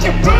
Хочешь ко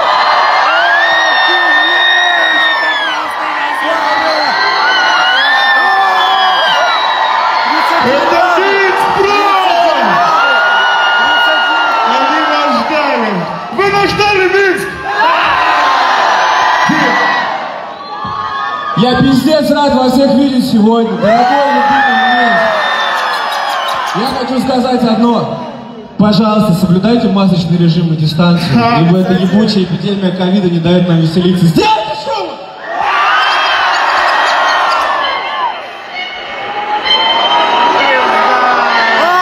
Я пиздец рад вас всех видеть сегодня, дорогой любимый. Я хочу сказать одно. Пожалуйста, соблюдайте масочный режим и дистанцию, ибо эта ебучая эпидемия ковида не дает нам веселиться. Сделайте шум!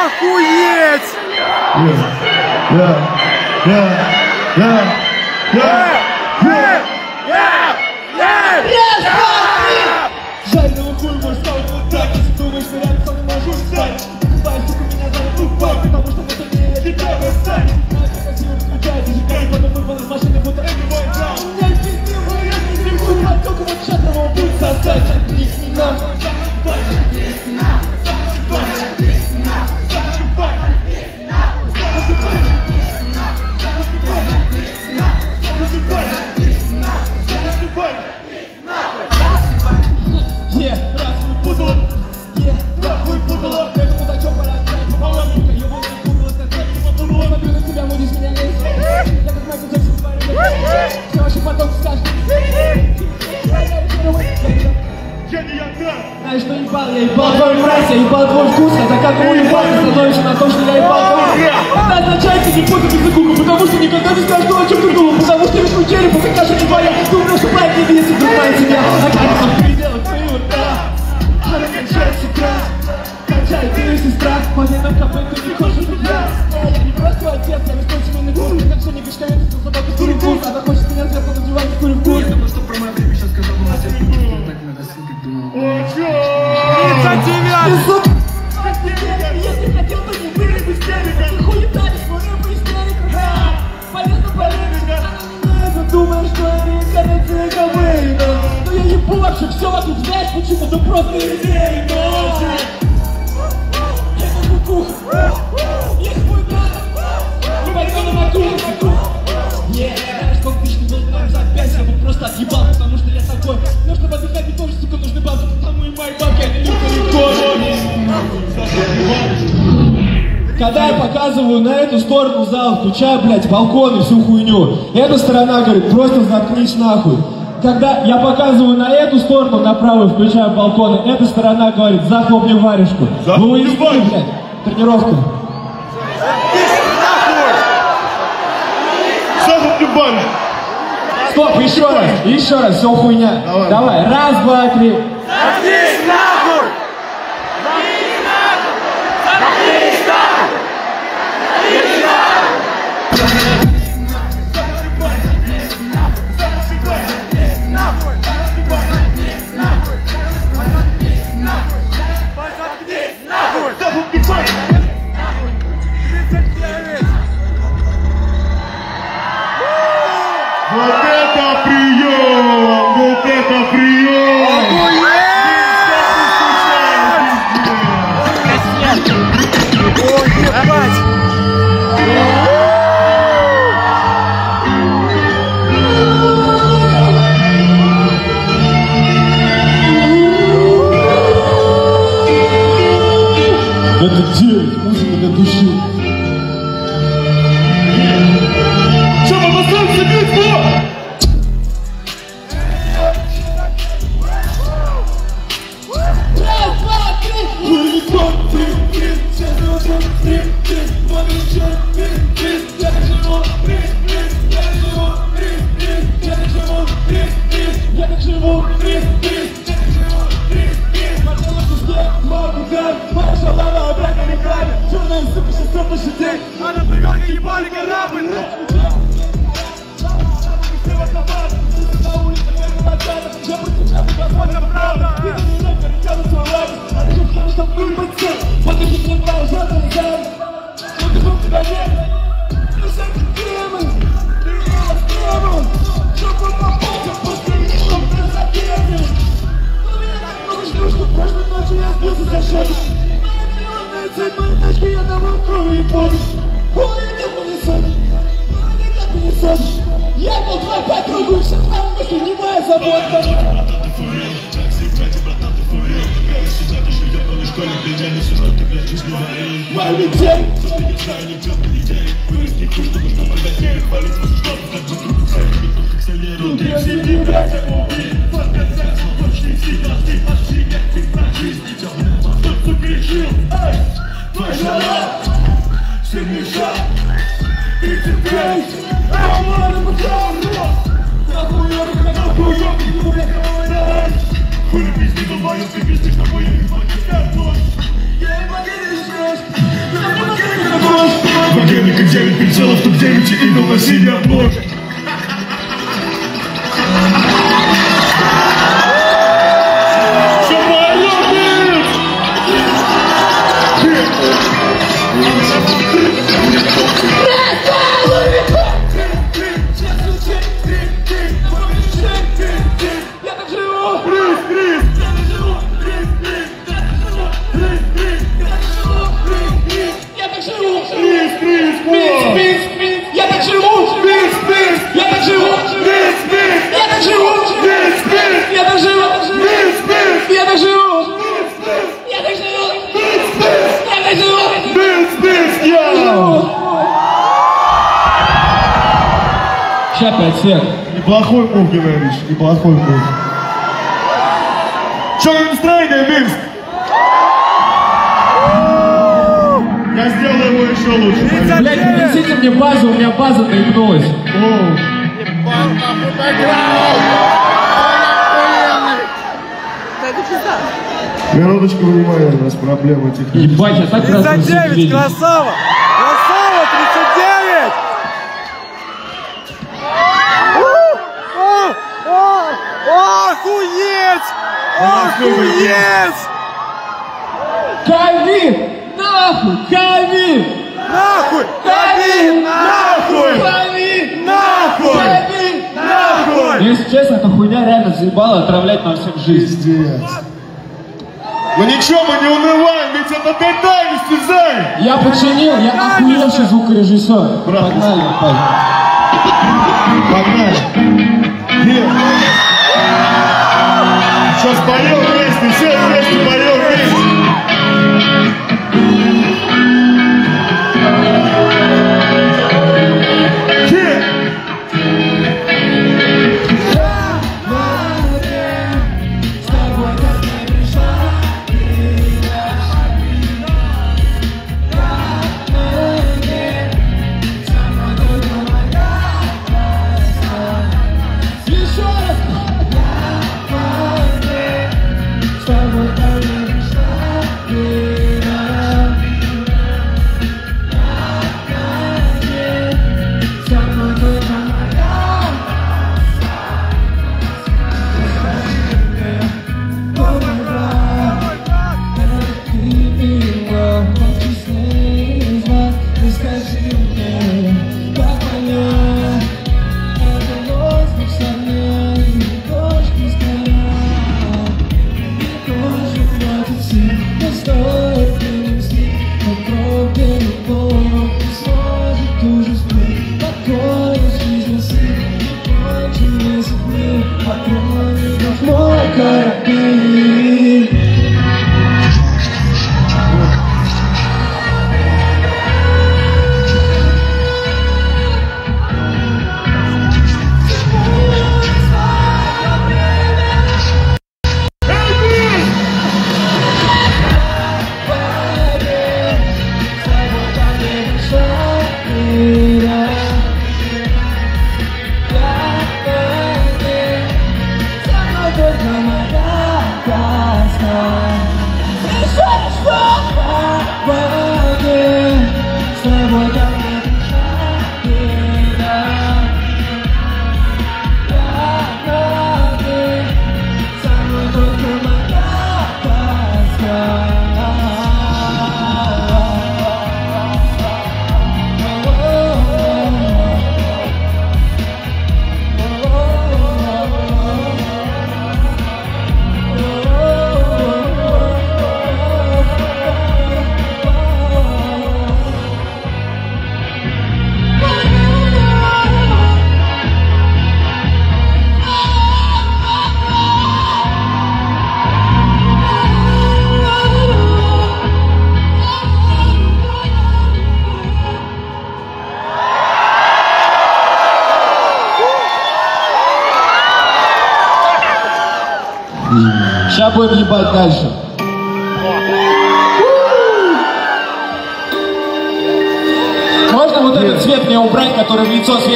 Охуеть! Да, да, да, да, из машины, будто Знаешь, что ебал, я ебал твой мразь, я ебал твой вкус Хотя как уебал, ты становишься на том, что я ебал твой Это означает, что не путать языку Потому что никогда не скажешь то, о чем ты думал Потому что весь мой череп, это каша не твоя. Ты умрешь, что проект не видится, другая семья А как это пределах твоего рта? Она кончает с утра Кончает ты сестра По ней кафе ты не хочешь быть я. Я не просто отец, я весь семейный курс Как все не я за собаку курю курс Она хочет меня зеркало надевать, курю курс Инициативе! Если хотел бы не вырыть в истерику Ты хуетали, смотрю по истерику Да, полезно полезно Она думаешь, что я реинкарнация Кобейна Но я ебу вообще все вокруг Знаешь почему? Да просто идеи, но когда я показываю на эту сторону зал, включаю, блядь, балкон и всю хуйню, эта сторона говорит, просто заткнись нахуй. Когда я показываю на эту сторону, на правую, включаю балконы, эта сторона говорит, захлопни варежку. Захлопни уяснили, варежку. блядь, тренировка. Саша Тюбан! Стоп, еще раз, еще раз, все хуйня. Давай. Давай, раз, два, три. Сейчас пять сверх. Неплохой мув, говоришь, неплохой мув. Че на настроение, Минск? Я сделаю его еще лучше. Блять, принесите мне базу, у меня база наебнулась. Минуточку внимания, у нас проблемы техническая. Ебать, я так раз девять красава! Yes! Ковид! Нахуй! Ковид! Нахуй! Ковид! Нахуй! Ковид! Нахуй! Ковид! Нахуй! Если честно, эта хуйня реально заебала отравлять нам всем жизнь. Пиздец. Ну ничего, мы не унываем, ведь это Гатай, не слезай! Я починил, я охуевший звукорежиссер. Погнали, погнали, Погнали сейчас поем песню, сейчас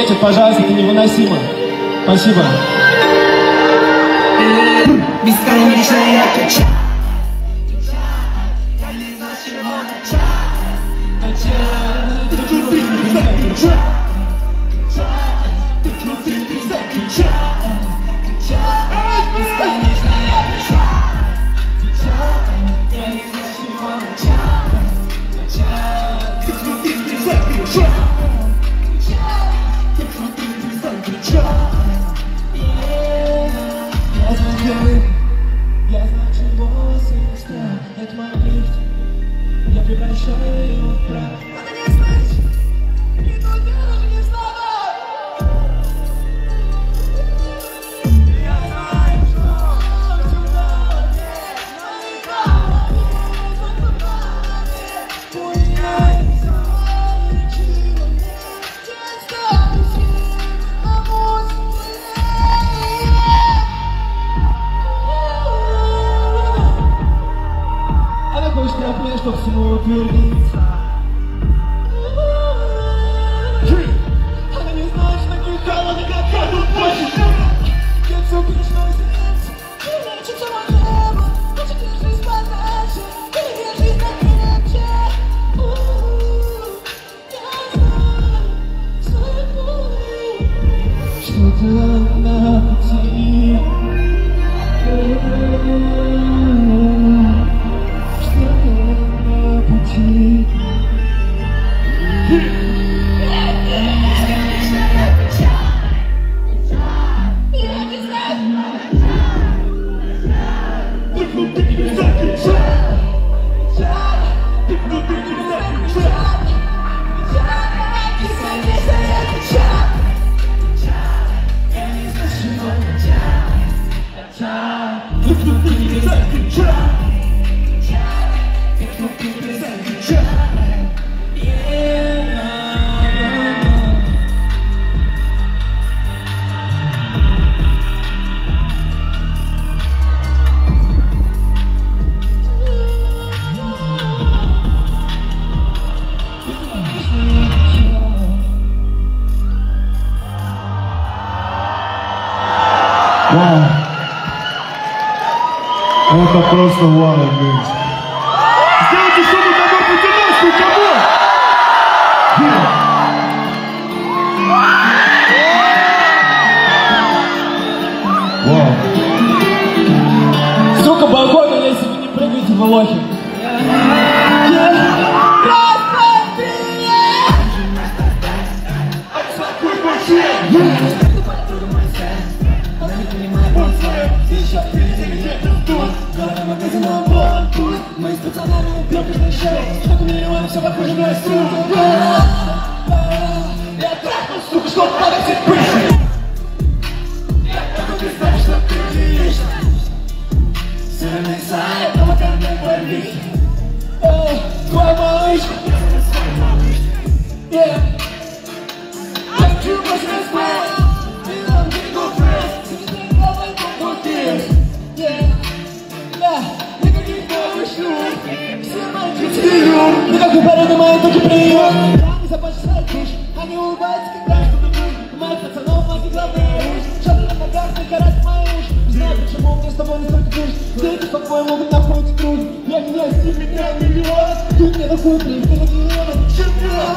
светит, пожалуйста, это невыносимо. Спасибо. Это просто Сырный сайт, на макарной борьбе Эй, твой малышка Yeah Хочу больше спать И нам берегу фрест Сидит на головой, как будто Yeah Да, никаких новых шум Все мальчики вперед Никакой пары моей только прием Раны запашет душ Они улыбаются, когда что-то нужно На знаю, почему мне с тобой не столько душ Ты по-твоему быть находит труд Я не знаю, с меня миллион Ты мне такой прием, ты миллион Чем я?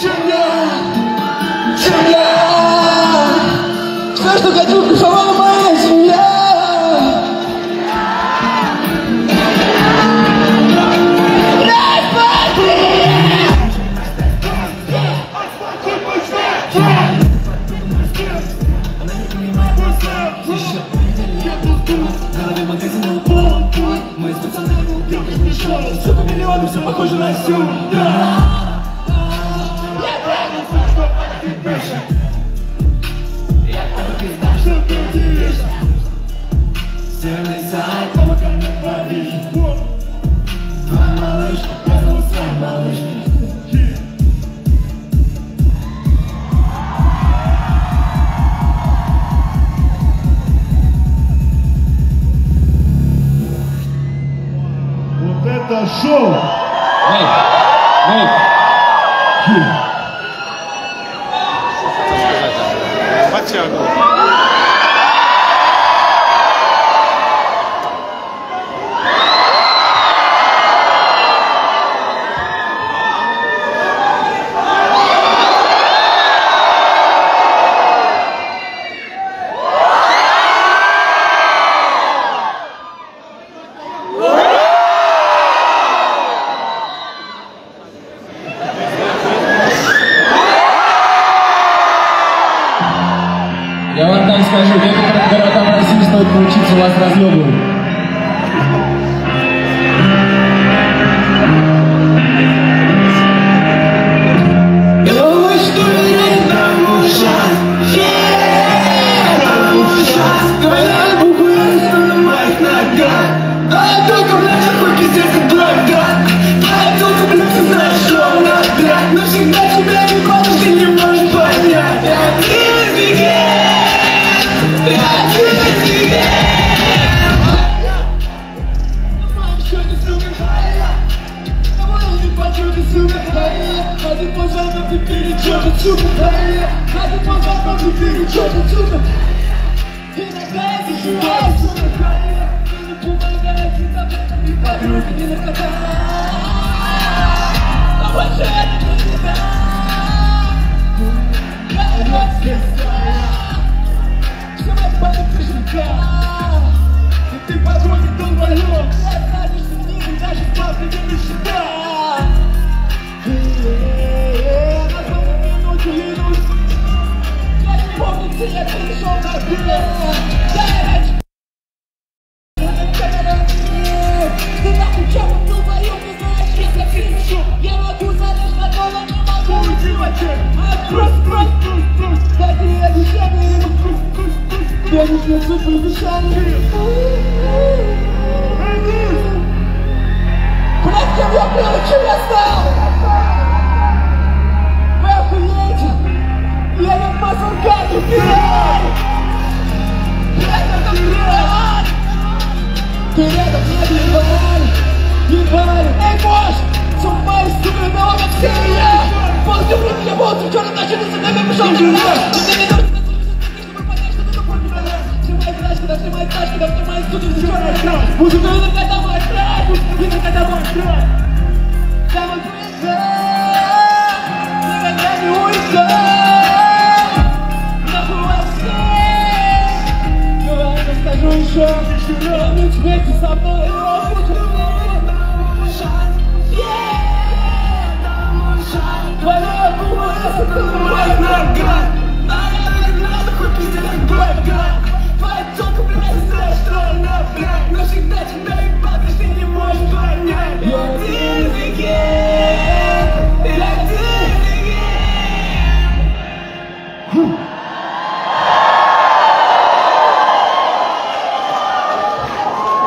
Чем я? Чем я? Все, что хочу, кайфовала моя Миллионы, все похоже на сюр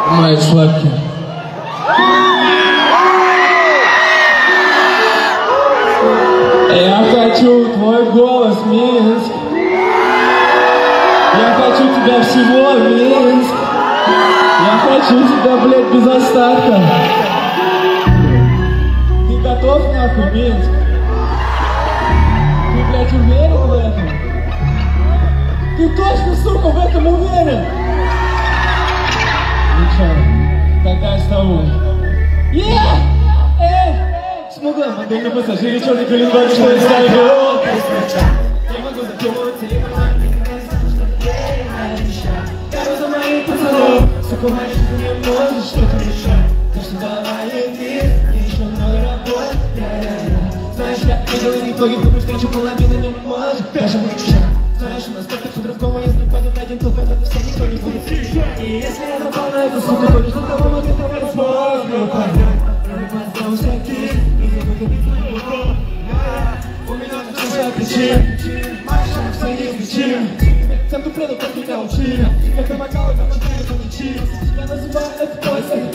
Мои сладкие. Я хочу твой голос, Минск. Я хочу тебя всего, Минск. Я хочу тебя, блядь, без остатка. Ты готов, нахуй, Минск? Ты, блядь, уверен в этом? Ты точно, сука, в этом уверен? Ну чё, тогда с тобой. Yeah! Эй! Смогла модельный пассажир, черный коленваль, что я ставлю. Я могу закинуть телефон. Я за моих пацанов, сука, мальчик, ты не можешь что-то решать. Ты что давай иди, и еще много работ. Знаешь, я видел никто, и вдруг встречу половины не может. Даже мой шаг. Если пойдет один, то в этом все никто не будет встречать. И если я напал на эту суку, то лишь для того, вот это я смогу понять. Поздал всякий, и не выходить на него. У меня тут своя причина, машина в своих причин. Всем тут преду, как меня учили. Как помогал, как четыре полечили. Я называю это поиск, это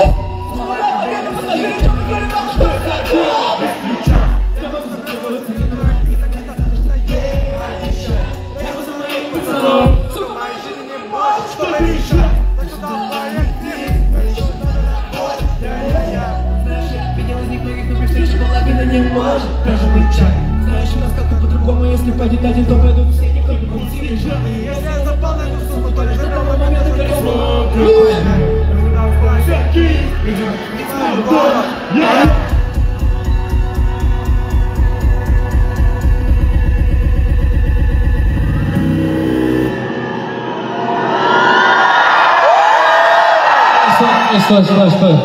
Стой, стой, стой, стой.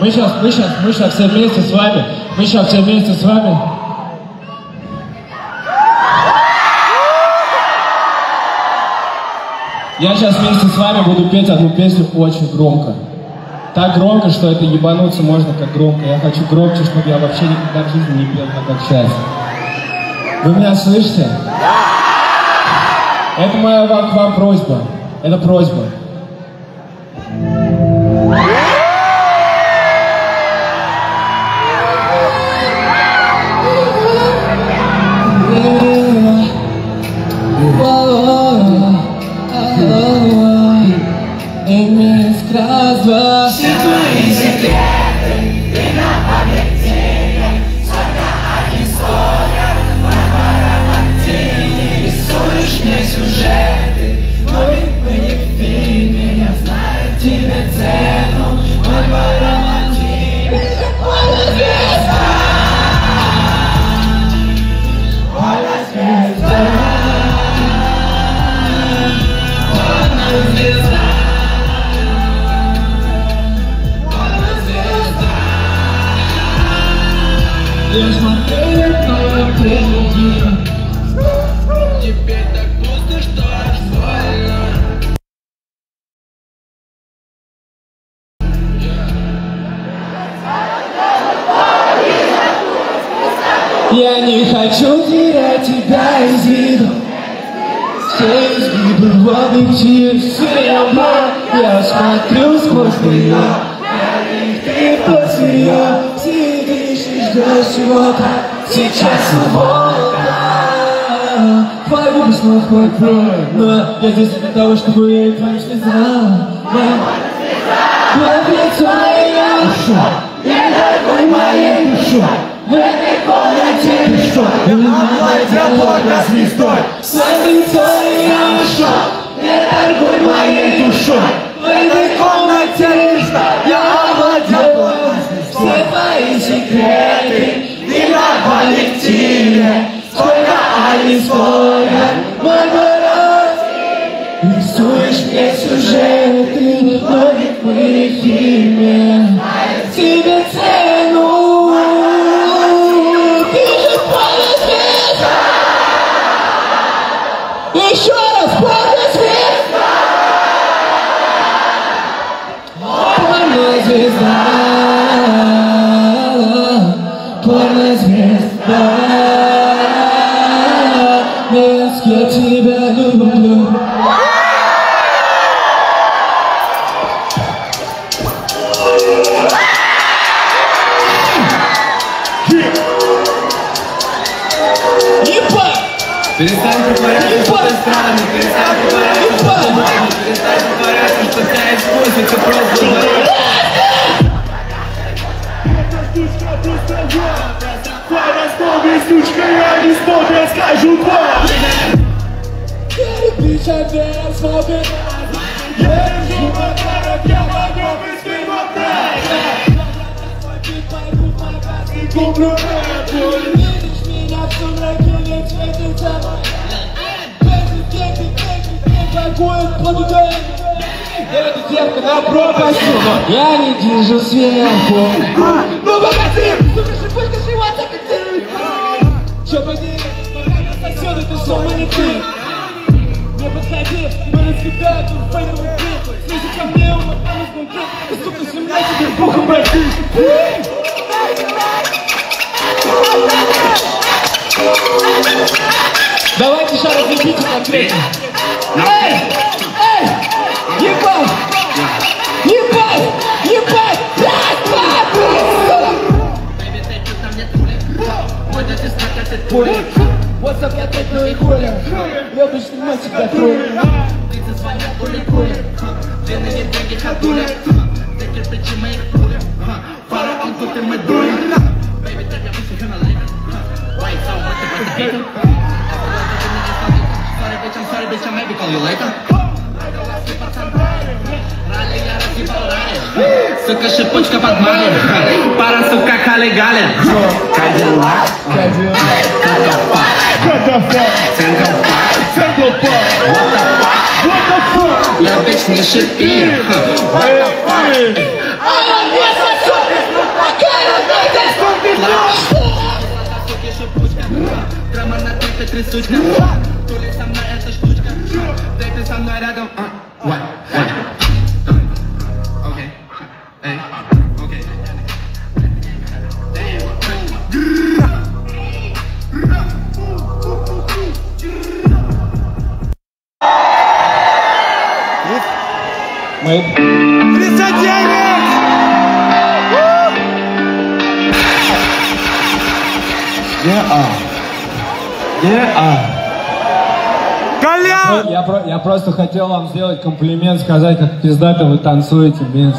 Мы сейчас, мы сейчас, мы сейчас все вместе с вами. Мы сейчас все вместе с вами. Я сейчас вместе с вами буду петь одну песню очень громко. Так громко, что это ебануться можно как громко. Я хочу громче, чтобы я вообще никогда в жизни не пел так, как сейчас. Вы меня слышите? Это моя вам, к вам просьба. Это просьба. Рисуешь мне сюжеты Но в фильме Штучка, я не смог, я скажу вам Ты тебя свобода Я вижу подарок, я могу быть фильмом Куплю эту Видишь меня в сумраке, ведь светится Бэби, бэби, бэби, какой плодотворный Эта девка на пропасти, но я не держу сверху. Ну погоди, so many things Не подходи, мы разъедают в фейковый клип Снизу ко мне, он отправил бункет И сука, земля тебе в ухо Давайте шар разъедите конкретно Эй! Эй! Ебать! Ебать! Ебать! Ебать! Ебать! Ебать! опять ну и хули Ёбочный мальчик я тролль Птицы звонят пули-пули Длинные деньги ходули Ты кирпичи моих пули Фараон тут и мы дули Baby, так я выше на лейка White zone, what the fuck, the Sorry, bitch, I'm sorry, bitch, I maybe call you later Ралли, я разъебал ралли Сука, шипучка под мали Пара, сука, хали-гали Кадиллак Я bitch не шипи Драма на трипе трясучка Тули со мной эта штучка Да ты со мной рядом а, Я, про- я просто хотел вам сделать комплимент, сказать, как пиздато вы танцуете, Минск.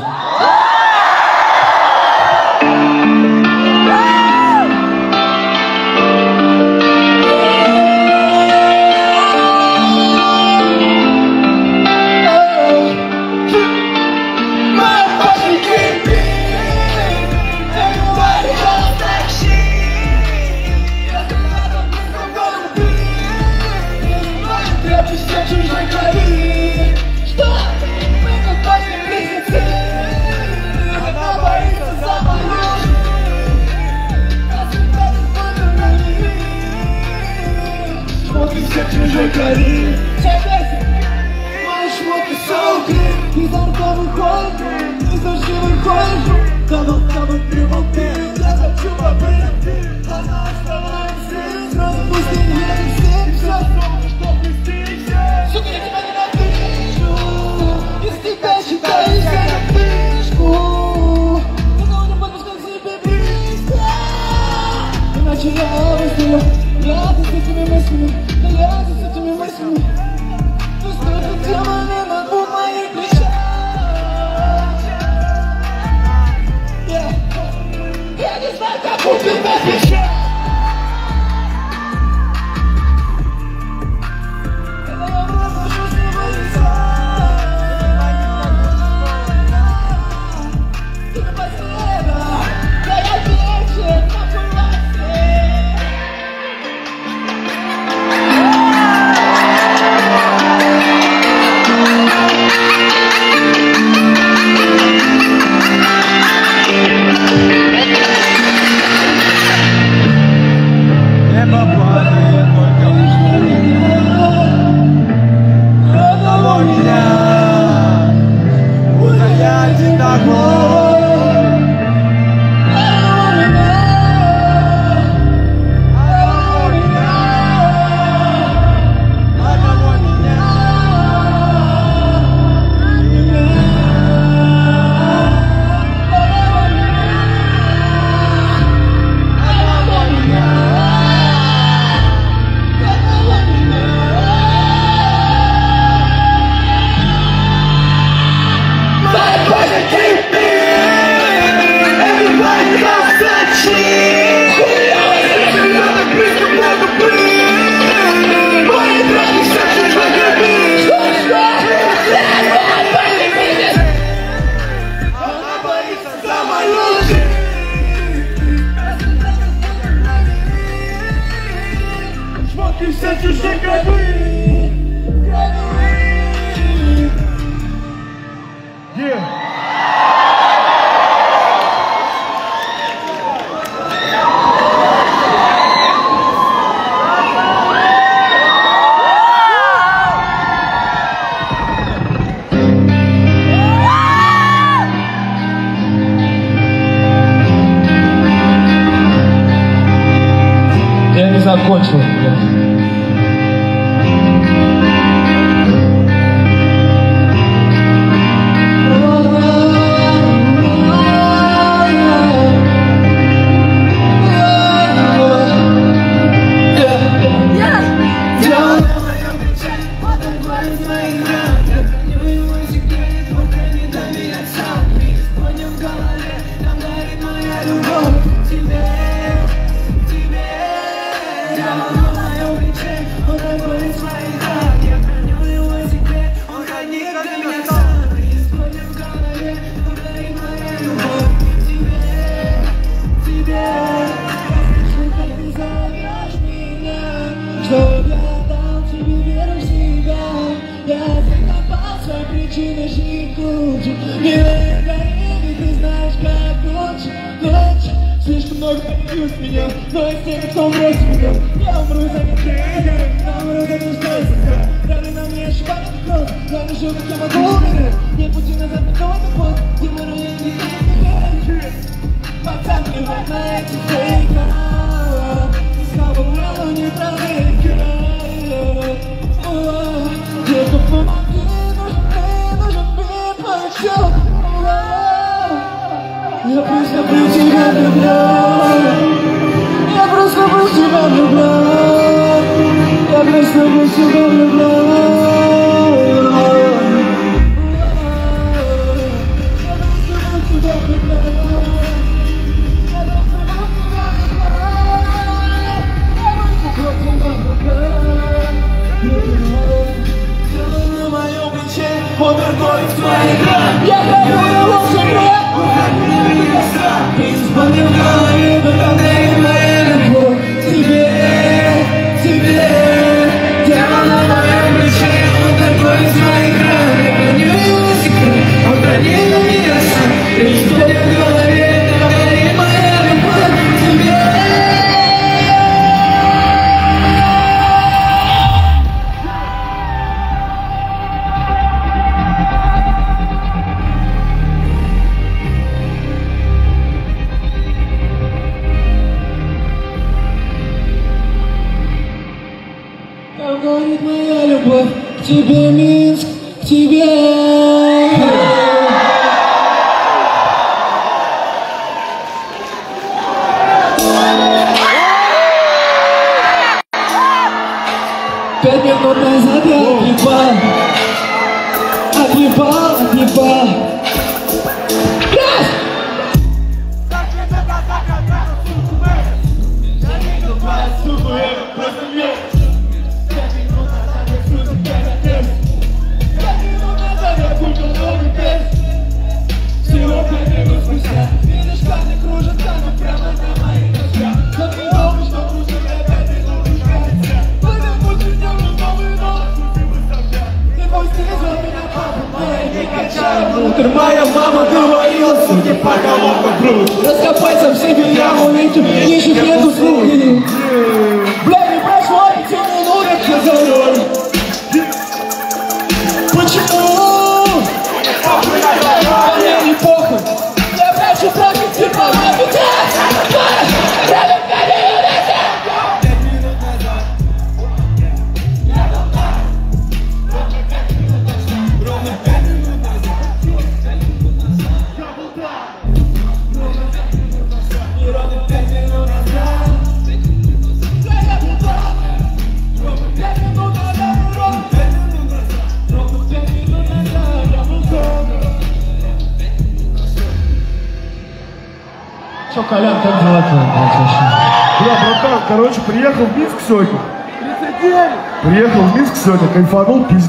Меня Но из тех, кто бросил меня Я умру за тебя Я умру за то, что я себя Рады на мне ошибаться кровь Я не живу, как я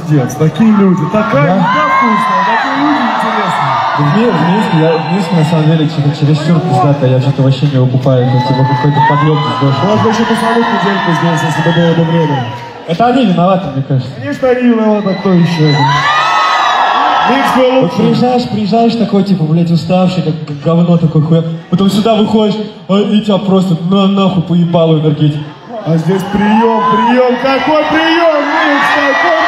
пиздец. Такие люди, такая Да? еда вкусная, такие люди интересные. В, Ми- в Минске, я, в Минске на самом деле что-то чересчур пиздато, я что-то вообще не выкупаю, это типа какой-то подъем пиздошный. Можно еще тусануть недельку здесь, если бы было бы время. Это они виноваты, мне кажется. Конечно, они виноваты, а кто еще? Был Вот приезжаешь, приезжаешь такой, типа, блядь, уставший, как, как говно такой хуя. Потом сюда выходишь, а, и тебя просто на нахуй поебало энергетик. А здесь прием, прием, какой прием, Минск, какой прием!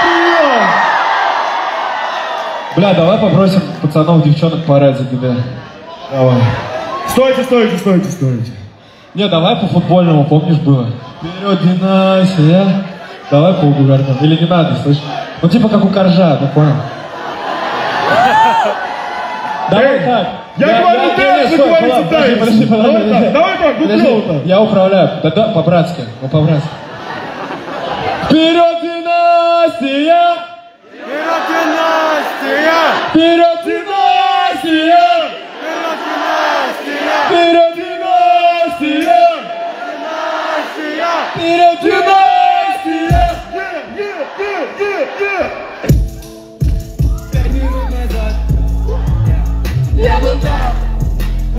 Бля, давай попросим пацанов, девчонок поорать за тебя. Давай. Стойте, стойте, стойте, стойте. Не, давай по футбольному, помнишь, было? Вперед, Динасия. Давай по угарному. Или не надо, слышь? Ну, типа как у Коржа, ну понял. Давай Эй, так. я говорю, не, дальше не, стой, говорите ладно, подожди, подожди, подожди, Давай так, подожди. давай так, ну так. Я управляю. Да, да, по-братски. Ну, по-братски. Вперед, династия!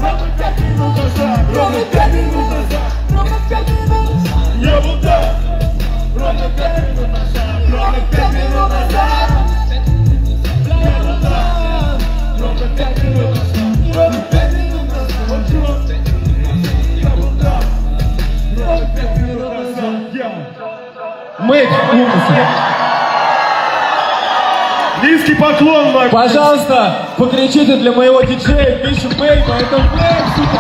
Robert Pattinson, Robert Pattinson. Низкий поклон, Макс. Пожалуйста, покричите для моего диджея Миши Бэй, поэтому Бэй, сука,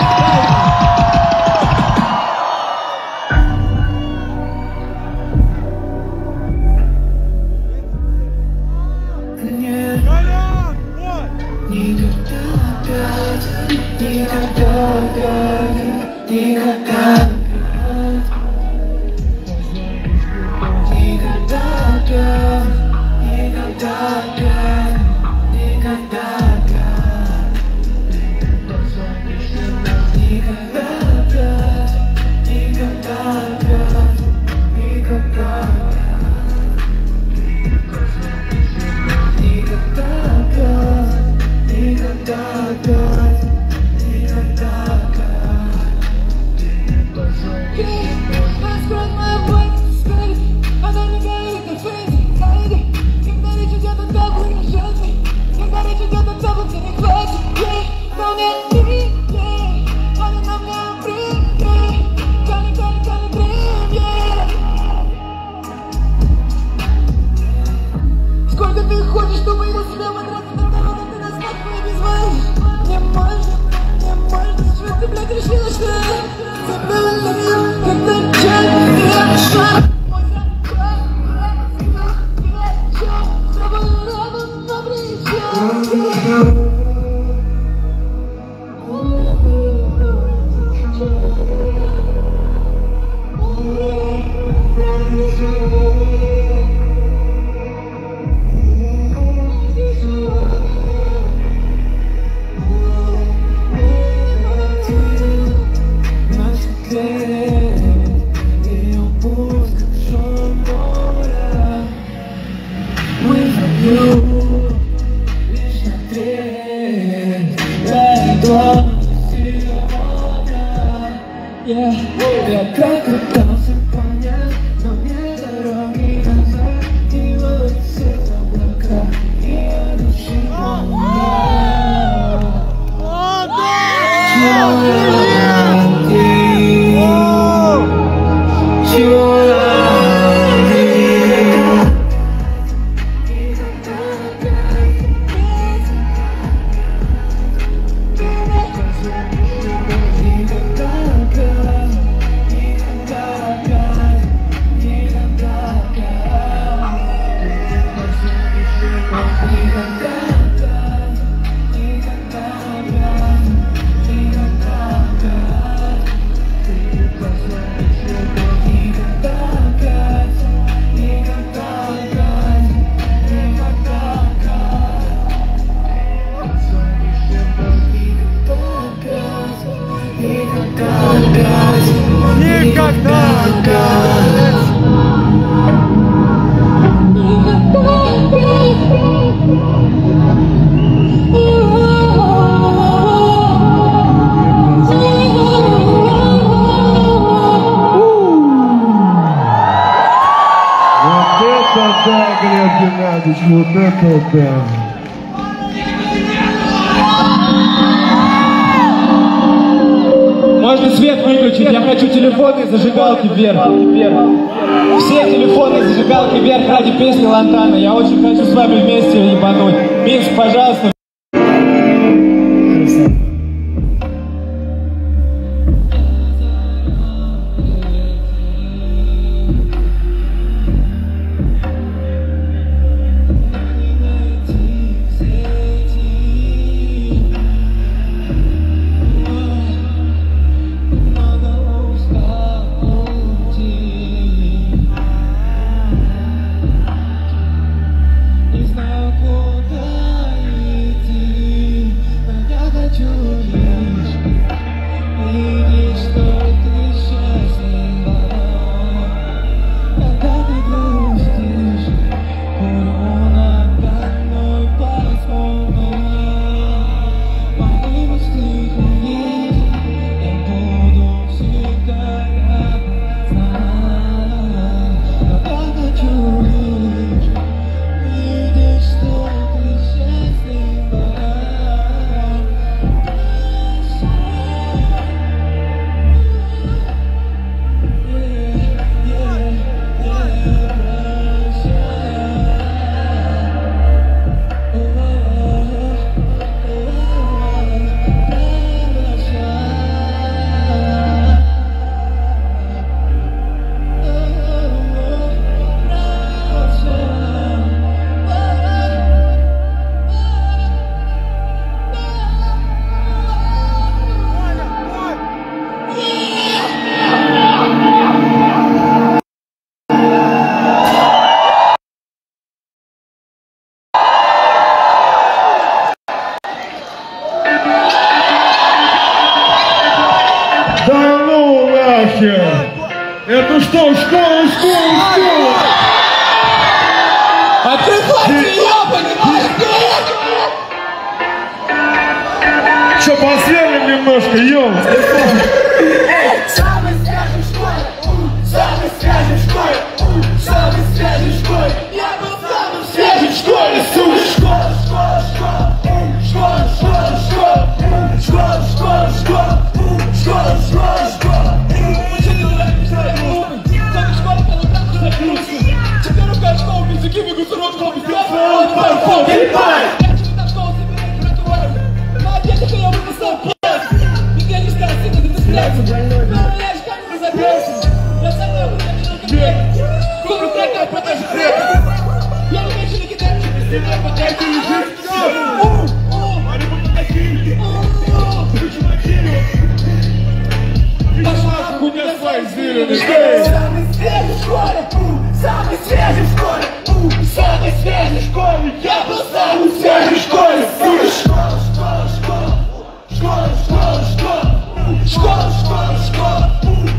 Школа, школа, школа,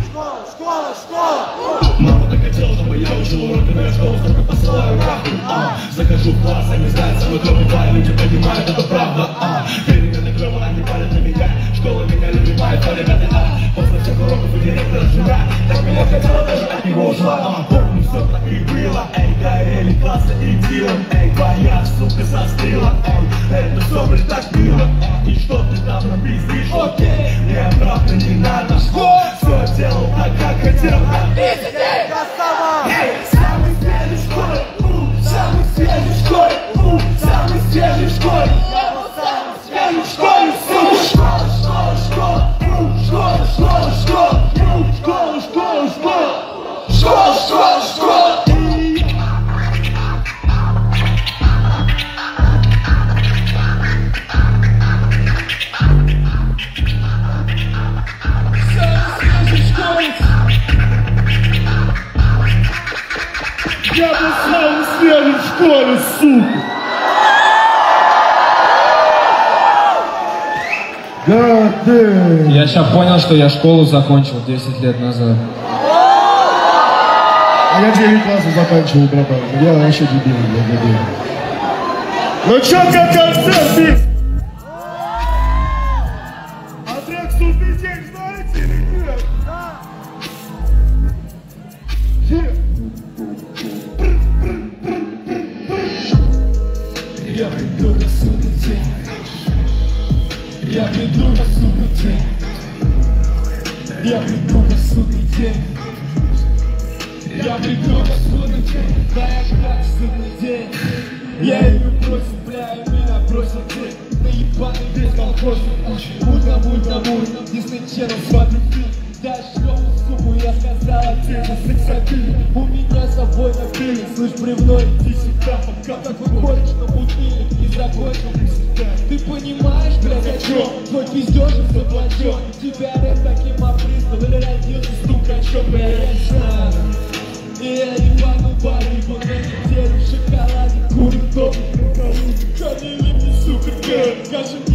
школа, школа, школа. Мама так хотела, чтобы я учил уроки, но я школу столько посылаю нахуй, а. Захожу в класс, они знают, самый клёвый парень, люди понимают, это правда, а. Перед это клёво, они палят на меня, школа меня любит, мои ребята, а. После всех уроков и директора жена, так меня хотела даже от него ушла, а все так и было Эй, горели классно и дилом Эй, твоя сука застыла Эй, это все блин так было И что ты там напиздишь? Окей, мне правда не надо Все делал так, как хотел Напиздите! Я сама! Эй! сейчас понял, что я школу закончил 10 лет назад. А я 9 класса заканчивал, братан. Я вообще дебил, я дебил. Ну чё как концерт, 对要吃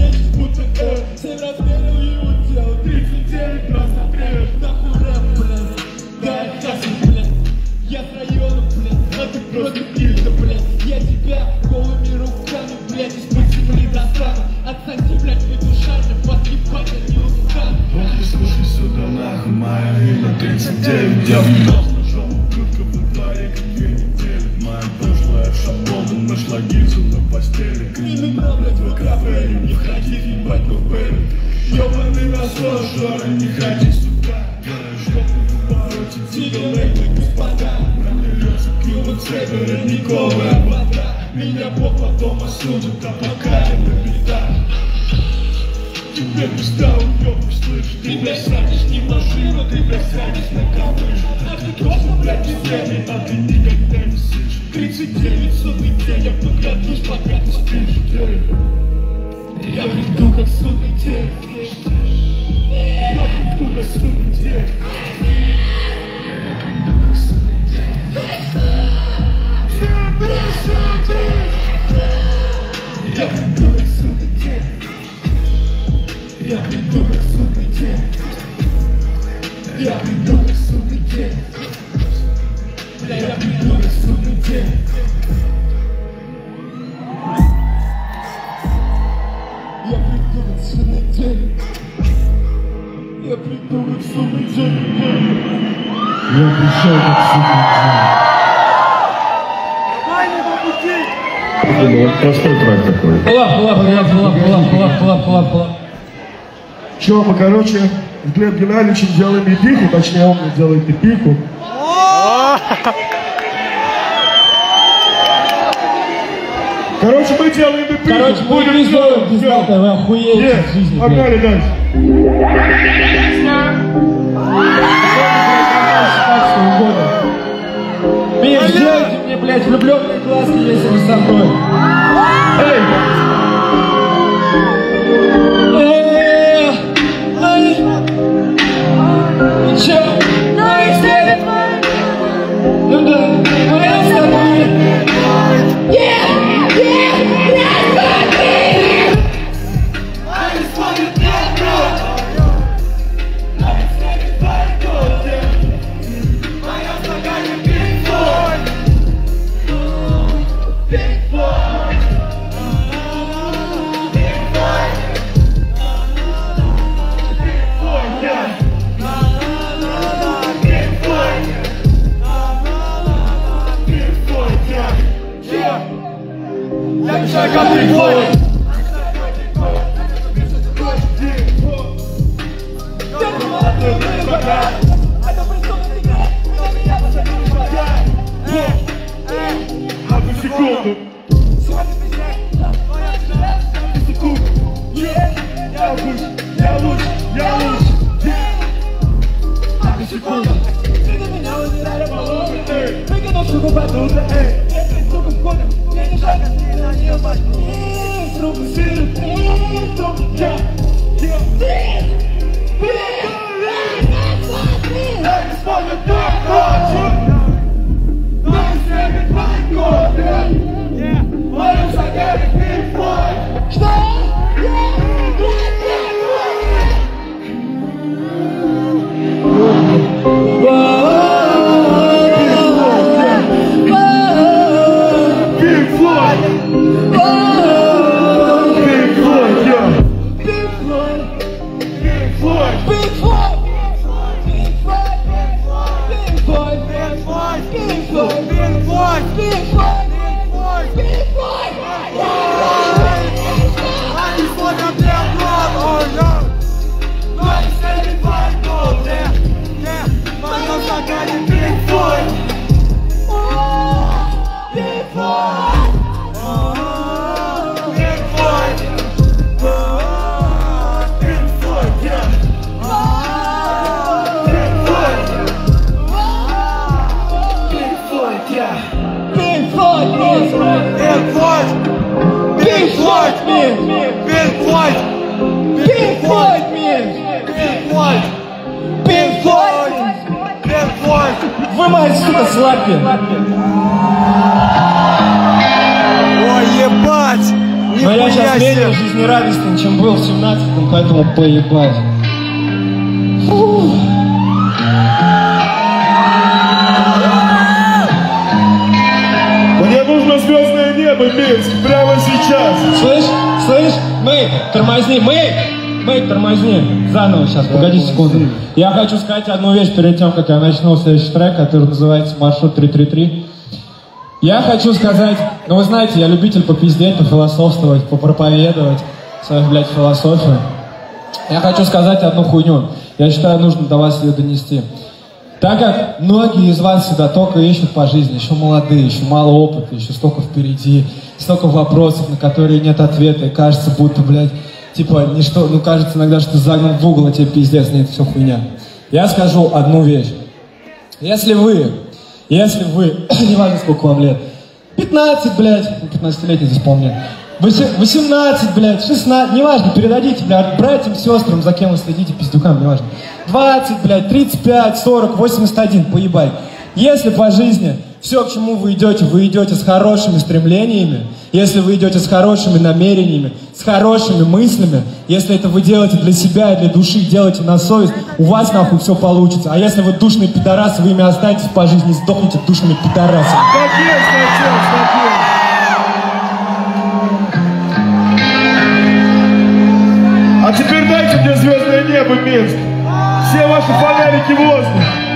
Геннадьевичем делаем эпику, точнее, он мне делает эпику. Короче, мы делаем эпику. Короче, Будем не сделаем всё. вы охуеете в жизни, погнали дальше. Мир, сделайте мне, блядь, влюбленные глазки, если вы со мной. Эй, Чё? Ну, если- Ну да, моя с тобой. Сука, сладкие. Ой, ебать! Но я сейчас менее жизнерадостен, чем был в 17-м, поэтому поебать. Мне нужно звездное небо, Минск, прямо сейчас. Слышь, слышь, мы, тормозни, мы, мы, тормозни. Заново сейчас, погоди секунду. Я хочу сказать одну вещь перед тем, как я начну следующий трек, который называется «Маршрут 333». Я хочу сказать, ну вы знаете, я любитель попиздеть, пофилософствовать, попроповедовать свою, блядь, философию. Я хочу сказать одну хуйню. Я считаю, нужно до вас ее донести. Так как многие из вас сюда только ищут по жизни, еще молодые, еще мало опыта, еще столько впереди, столько вопросов, на которые нет ответа, и кажется, будто, блядь, типа, ничто, ну, кажется иногда, что загнан в угол, а тебе пиздец, нет, все хуйня. Я скажу одну вещь. Если вы, если вы, неважно сколько вам лет, 15, блядь, ну, 15-летний здесь помню, 18, блядь, 16, неважно, передадите, блядь, братьям, сестрам, за кем вы следите, пиздюкам, неважно. 20, блядь, 35, 40, 81, поебать. Если по жизни все, к чему вы идете, вы идете с хорошими стремлениями, если вы идете с хорошими намерениями, с хорошими мыслями, если это вы делаете для себя и для души, делаете на совесть, у вас нахуй все получится. А если вы душные пидорасы, вы ими останетесь по жизни, сдохните душными пидорасами. А теперь дайте мне звездное небо, Минск. ваши фонарики воздух.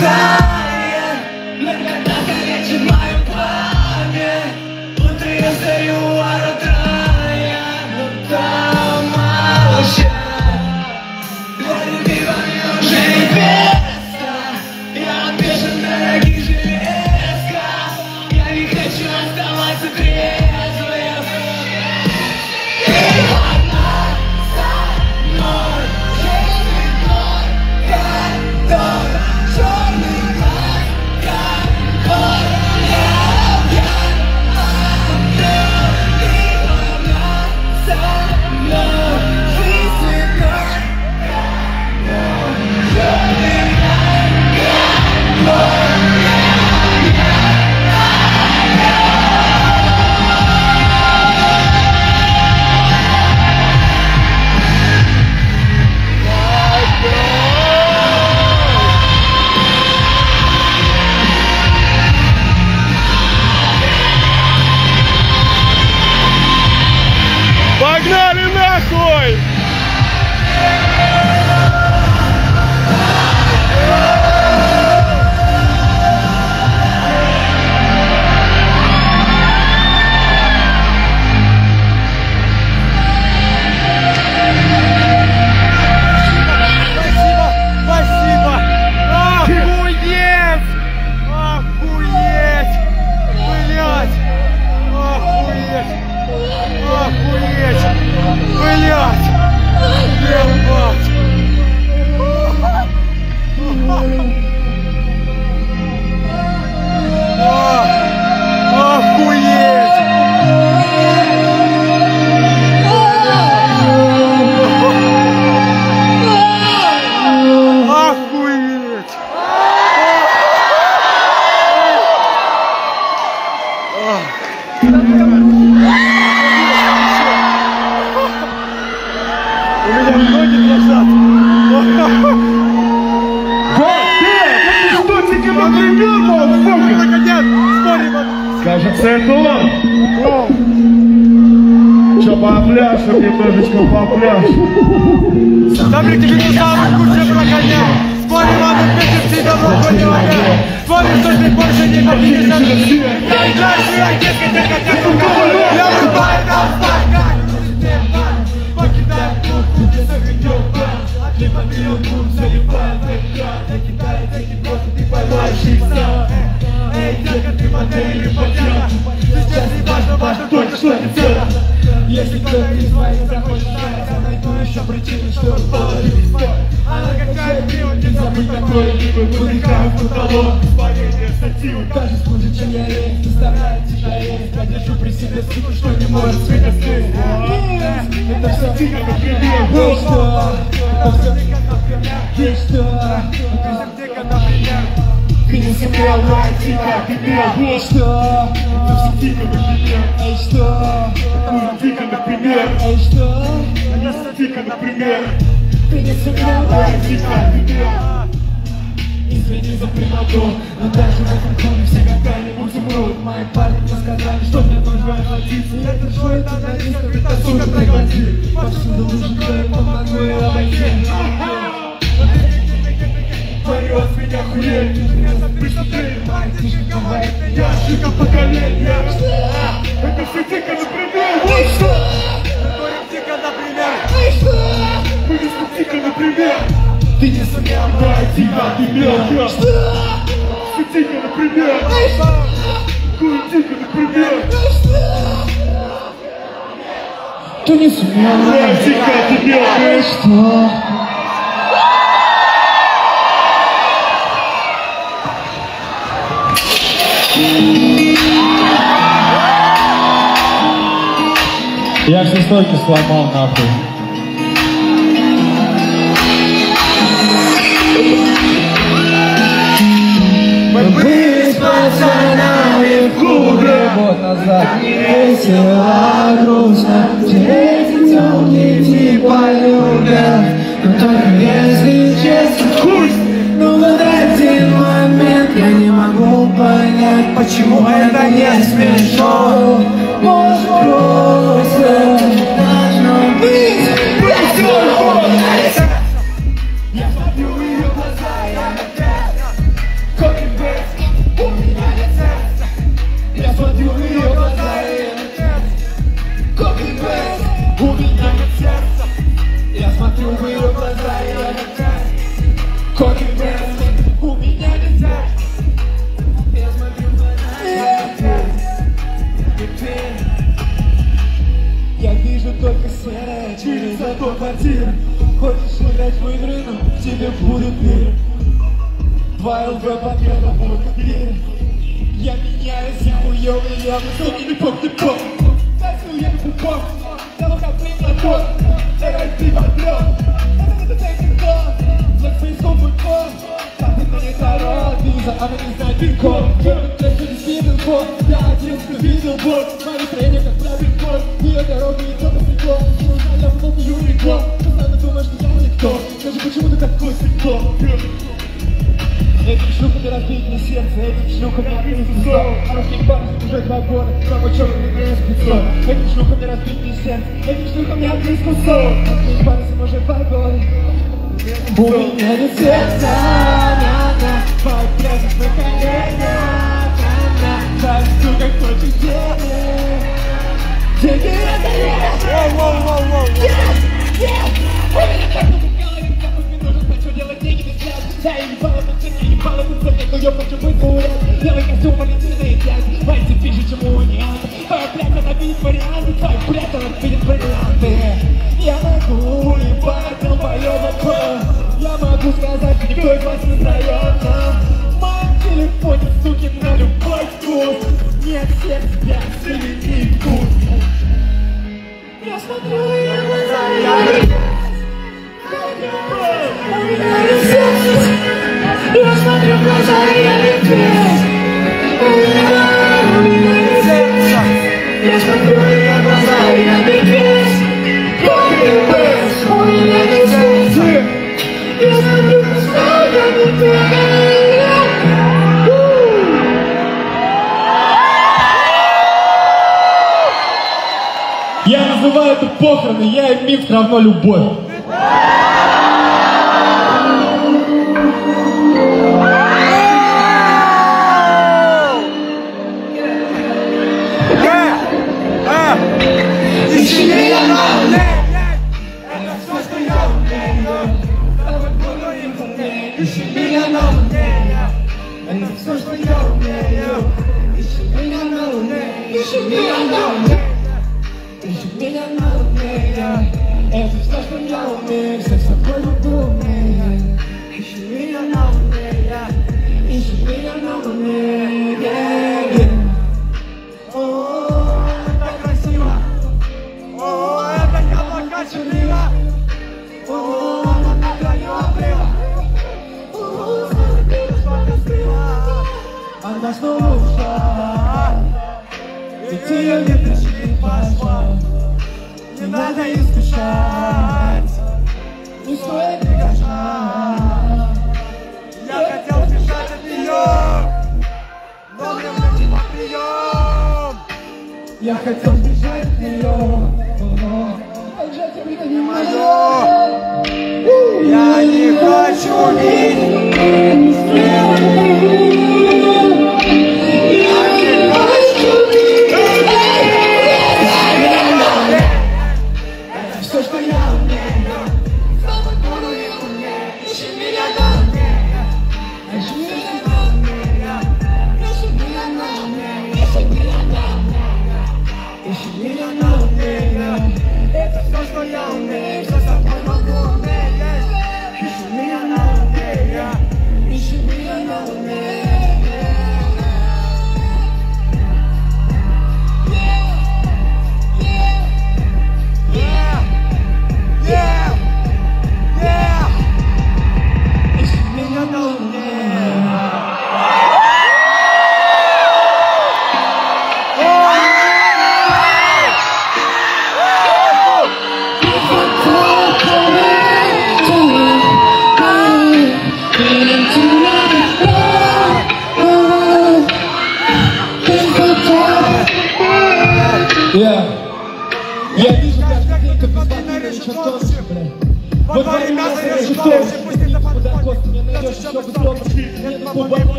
Она причину, что положить спать. Она какая не забыть такое, либо выдыхаю в потолок. Испарение статью, даже хуже, чем я есть. Заставляет тебя есть, я держу при себе суку, что не может света скрыть. Это все тихо, например, вот что. Это все тихо, например, и что. Это все тихо, например. Ты не сумел найти, как имел, вот что. Это все тихо, например, эй, что. Это тихо, например, эй, что. Тихо, например. Ты не сумел найти, как. Извини за прямоту, но даже в этом доме все когда-нибудь умрут Мои парни мне сказали, что мне нужно охладиться Я держу это на дисках, это сука прекратит Повсюду лужи крови, помогу и обойти Творец меня хуеть, Моя тишинка, моя я ошибка поколения. Это все дико, например, вот что дико, например ты не сумел найти, как имел Что? Светика, например Культика, например Ты не сумел Найти, как имел Что? Я все стойки сломал нахуй. Пацанами в клубе год назад Весело, грустно, все эти темные типа любят Но только если честно Ну в один момент я не могу понять Почему это не смешно. Может просто квартиры Хочешь играть в игры, но тебе будут мир Два ЛВ пакета будут мир Я меняюсь, я хуёвый, я высокий, не поп, не лицо Русских парней уже два года, право черный не спецо Этим шлюхами разбить мне сердце, этим шлюхами открыть лицо Русских парней уже два года? У меня нет сердца, на-на Подпрятать на колени, на-на Так, сука, хочешь денег Деньги это нет Воу-воу-воу-воу. У я хочу быть урод Белый костюм, валентины пять, пальцы пишут, чему нет Твоя блядь, она видит варианты, твоя блядь, она видит варианты Я могу ебать долбоёба Я могу сказать, никто из вас не сдается В моем телефоне, суки, на любой вкус. Нет всех тебя, среди вкус Я смотрю её глаза, я я смотрю в глаза, я медведь У меня, у меня нет сердца Я смотрю в ее глаза, я медведь бэс, у меня нет сердца Я я Я называю это похороны, я и Минск равно любовь. Это все, что я умею. Ищи меня Ушла, ведь ее не пришли пошла. Не надо искушать. Не стоит прикажать. Я хотел бежать от нее, но мне пришла прием. Я хотел бежать от нее, но бежать это не мое. Я не хочу видеть.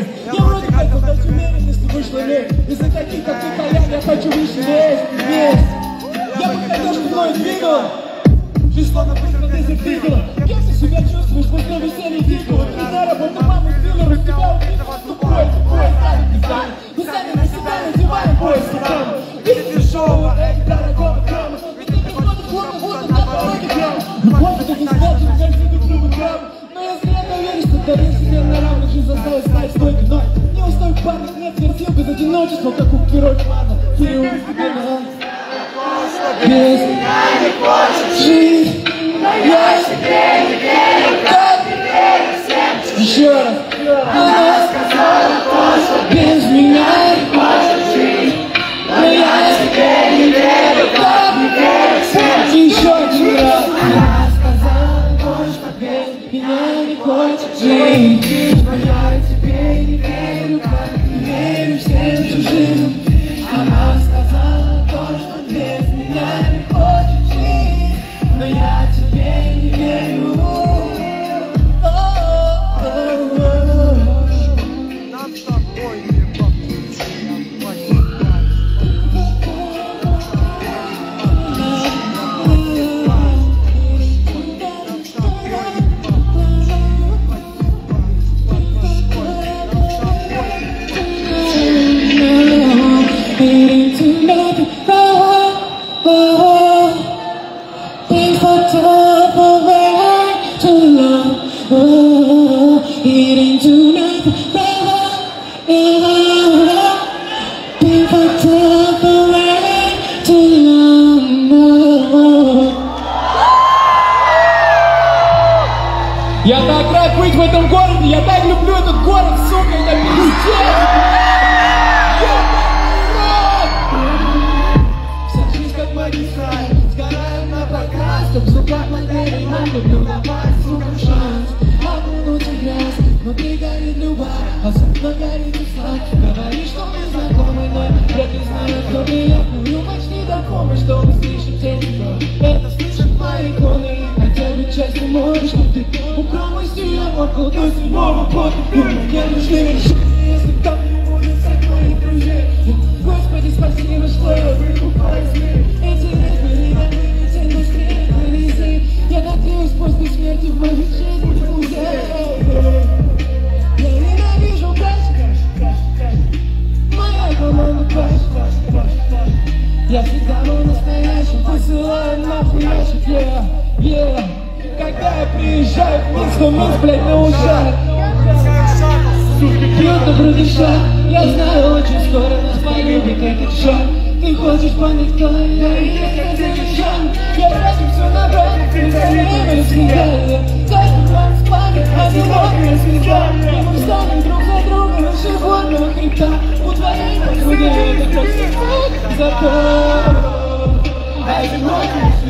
Yeah. promise you that my goal doesn't want to put the fear in the game. уезжает Инструмент, блядь, на ушах Сука, пьет, Я знаю, очень скоро нас полюбит этот шаг Ты хочешь понять, кто я и есть один Я трачу все на брат, ты за время свидания Каждый раз память, одинокая звезда. И мы встанем друг за другом на шихотного хребта. У твоей подруги это как секрет закон Одинокая звезда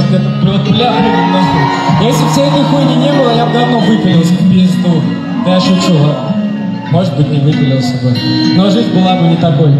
Вот это вот бляха нахуй. Если всей этой хуйни не было, я бы давно выпилился в пизду. Да я шучу, ладно. Может быть, не выпилился бы. Но жизнь была бы не такой.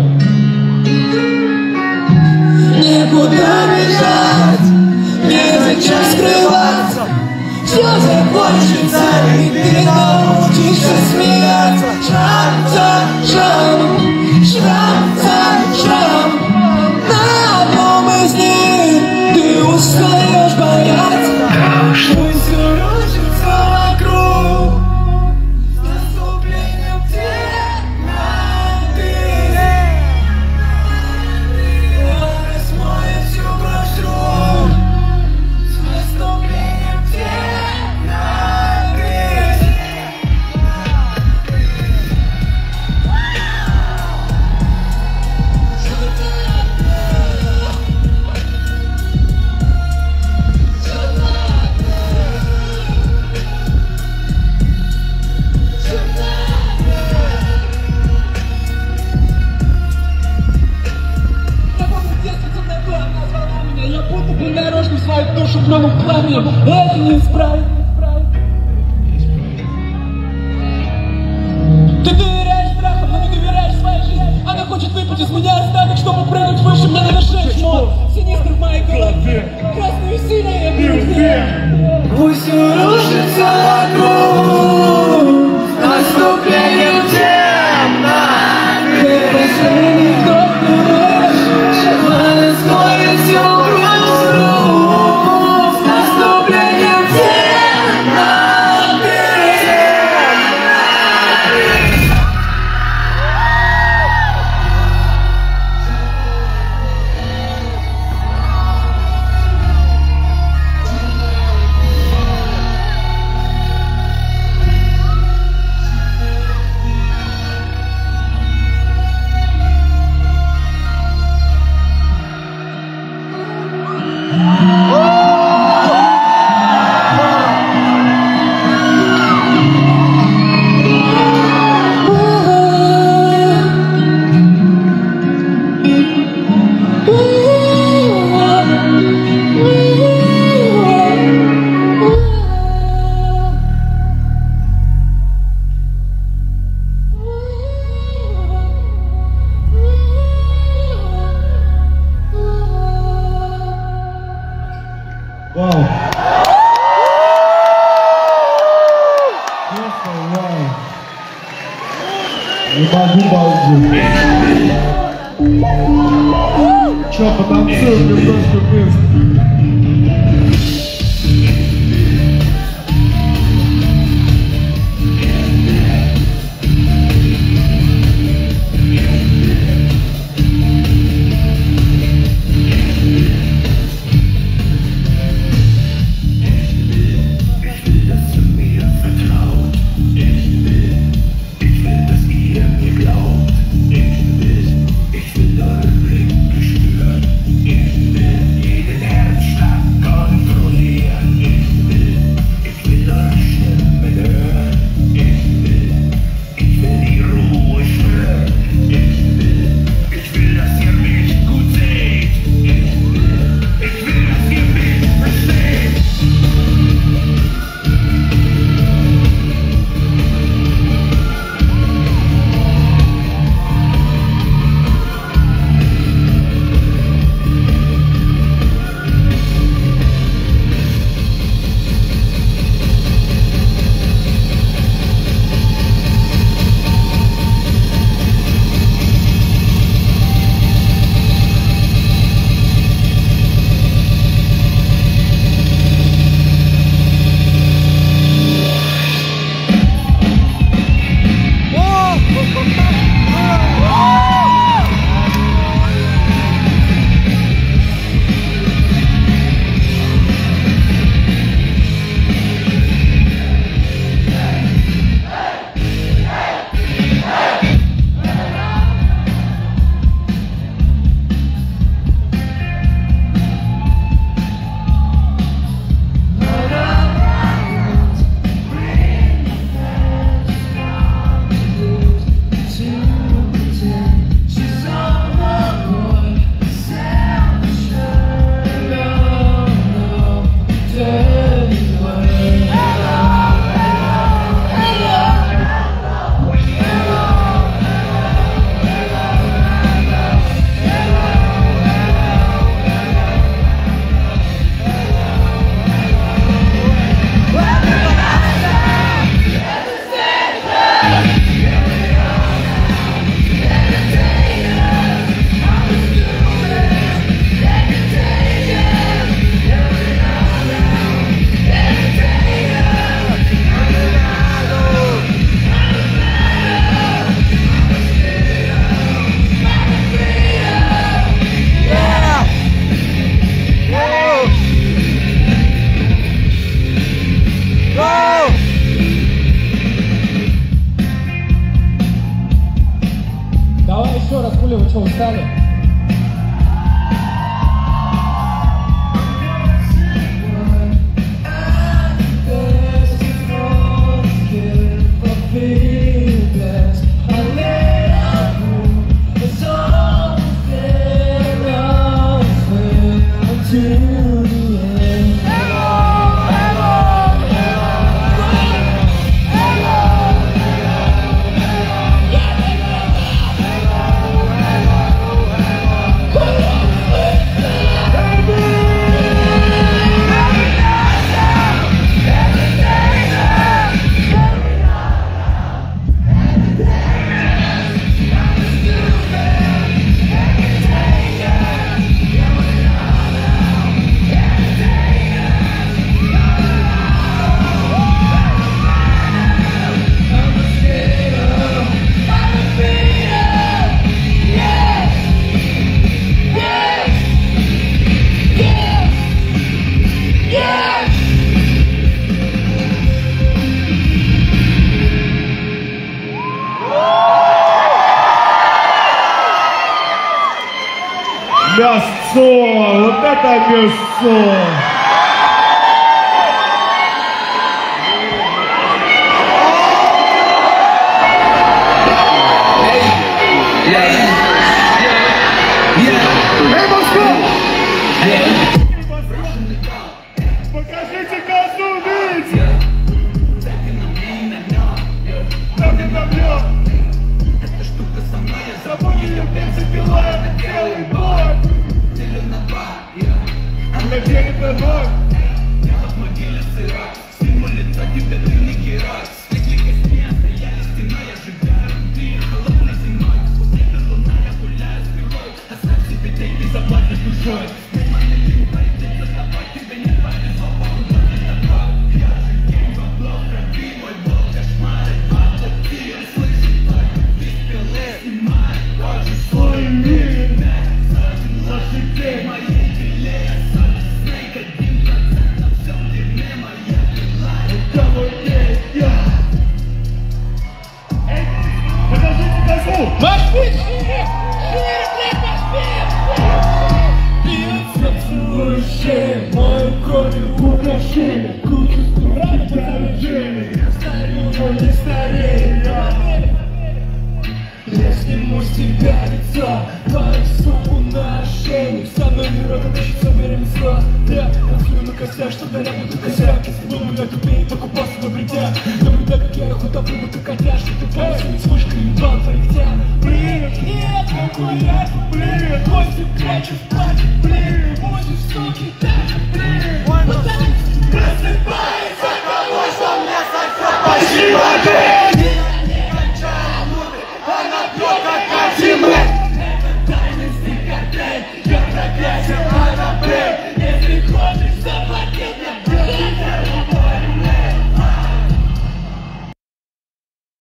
Это